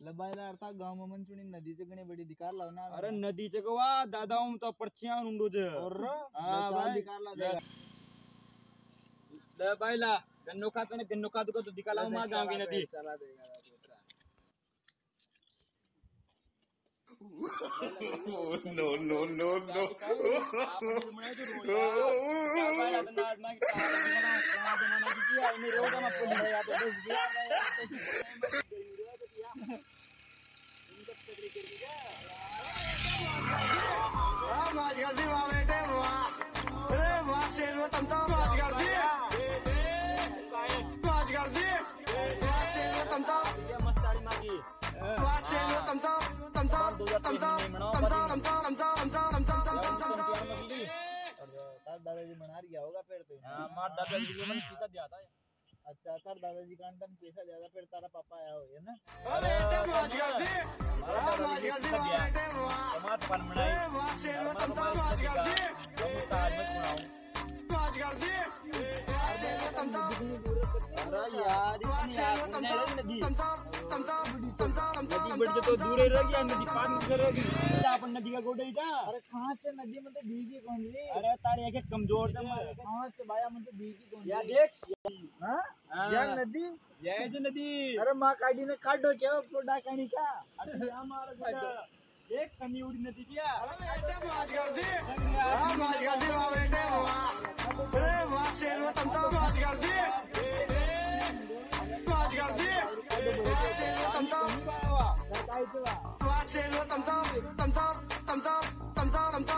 लबायला अर्था गाव मंचुणी नदीचे गणे बडी धिकार लावणार अरे नदीचे गवा दादा उमचा पर्ची आणून रोज धिकार लावला लबायला गन्नो खात ना गन्नो खात को धिकार लाव मा गाव की नदी चला दे no no no no no दादाजी मना गया होगा फिर तो मार दादा जी मन सीधा दिया था। अच्छा तार दादाजी का पैसा ज़्यादा फिर तारा पापा आया हो ना। पण म्हणाई नदी तो दूर रह गया नदी पार रह गई अपन नदी का गोडे का अरे कहाँ से नदी में तो भीगी कौन ली अरे तार एक कमज़ोर दम कहाँ से भाया मुझे भीगी कौन या देख। हाँ। हाँ? या नदी? जय नदी। अरे माँ काडी ने काढो क्या तो डाकाणी का अरे हमारा देख कन्यूड़ी नदी क्या बात कर दी बात कर दी वाह बेटे वाह। अरे वाह शेर में तुम तो बात कर दी बात कर दी वाह शेर में तुम तो वाह शेर में तुम तो तुम तो तुम तो तुम तो तुम तो